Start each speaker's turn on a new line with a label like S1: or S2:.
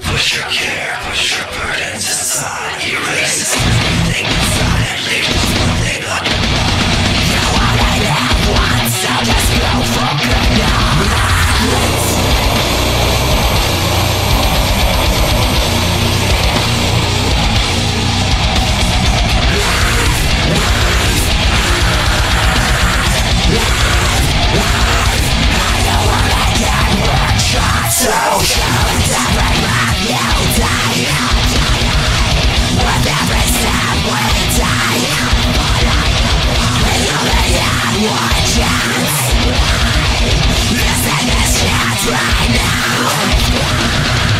S1: Push your care, push your burdens aside. Erase everything inside leave. chance Nothing is yet right now